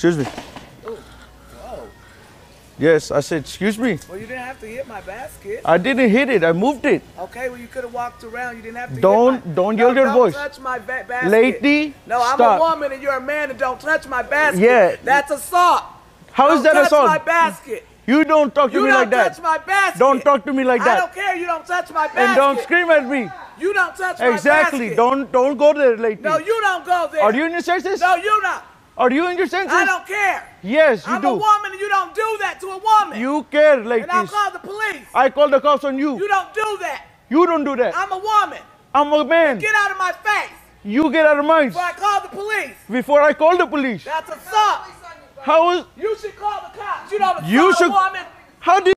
Excuse me. Whoa. Yes, I said, excuse me. Well, you didn't have to hit my basket. I didn't hit it. I moved it. Okay, well, you could have walked around. You didn't have to Don't- hit my... don't No, yell your don't voice. touch my ba- basket. Lady, No, I'm stop. a woman and you're a man and don't touch my basket. Yeah. That's assault. How is Don't that touch assault? my basket. You don't talk to You me don't like that. touch my basket. Don't talk to me like that. I don't care. You don't touch my basket. And don't scream at me. You don't touch my basket. Exactly. Don't don't go there, lady. No, you don't go there. Are you in your senses? No, you don't. Are you in your senses? I don't care. Yes, you I'm do. a woman and you don't do that to a woman. You care like and I'll call the police. I call the cops on you. You don't do that. You don't do that. I'm a woman. I'm a man. Get out of my face You get out of mine before I call the police. before I call the police. That's assault. How is You should call the cops. You don't assault You should- a woman. how did